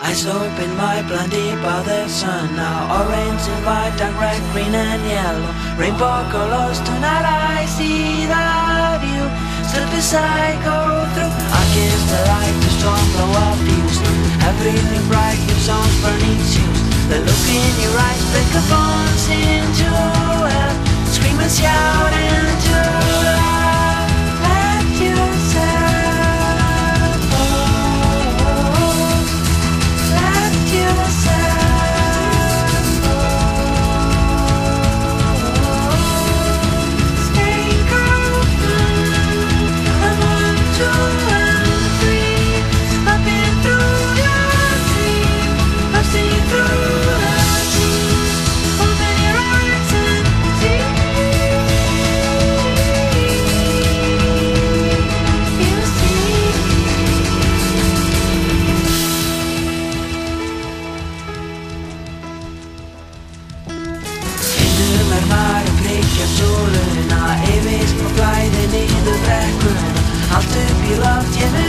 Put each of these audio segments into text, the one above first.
Eyes open my blinded by the sun Now orange and white, dark red, green and yellow. Rainbow colors, tonight I see that you Stood beside, go through. I kiss the light, the storm blow up you Everything bright, your songs burning shoes The look in your eyes, break a bones into Brekkurna yfir og blæði niður brekkurna Allt upp í loft, ég veit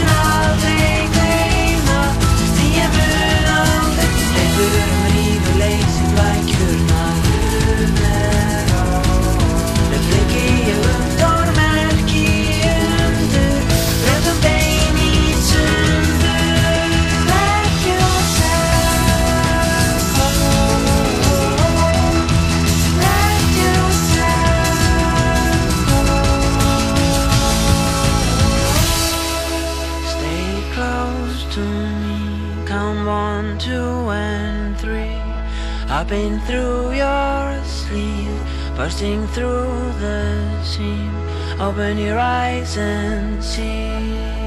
to me. Count one, two, and three. I've been through your sleeve, bursting through the seam. Open your eyes and see.